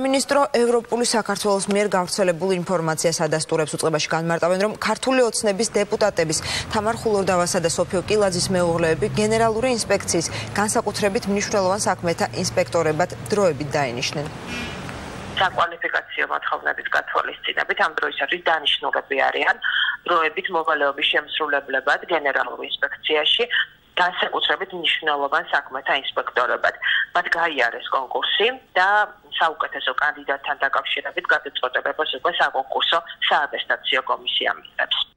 მინისტრო ევროპული საქართველოს მიერ გავრცელებულ ინფორმაციას ადასტურებს უწყებაში განმარტავენ რომ ქართული ოცნების დეპუტატების თამარ ხულორდავასა და სოფიო კილაძის მეუღლეები გენერალური ინსპექციის განსაკუთრებით მნიშვნელოვან საქმეთა ინსპექტორებად დროებით დაინიშნენ საკვალიფიკაციო მოთხოვნების გათვალისწინებით ამ დროისათვის დანიშნულები არიან დროებით მოვალეობის შემსრულებლებად გენერალურ ინსპექციაში განსაკუთრებით მნიშვნელოვან საქმეთა ინსპექტორებად. მათ გაიარეს კონკურსი და საუკეთესო კანდიდატთან დაკავშირებით გადაწყვეტილებას უკვე საკონკურსო საატესტაციო კომისია მიიღებს.